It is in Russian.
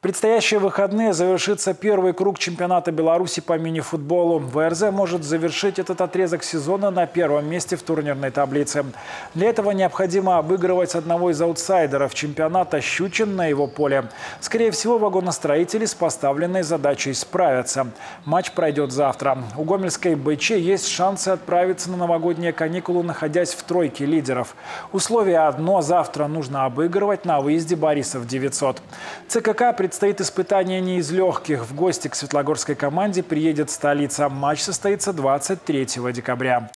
предстоящие выходные завершится первый круг чемпионата Беларуси по мини-футболу. ВРЗ может завершить этот отрезок сезона на первом месте в турнирной таблице. Для этого необходимо обыгрывать одного из аутсайдеров чемпионата Щучин на его поле. Скорее всего, вагоностроители с поставленной задачей справятся. Матч пройдет завтра. У Гомельской БЧ есть шансы отправиться на новогодние каникулы, находясь в тройке лидеров. Условие одно – завтра нужно обыгрывать на выезде Борисов 900. ЦКК предстоит испытание не из легких. В гости к Светлогорской команде приедет столица. Матч состоится 23 декабря.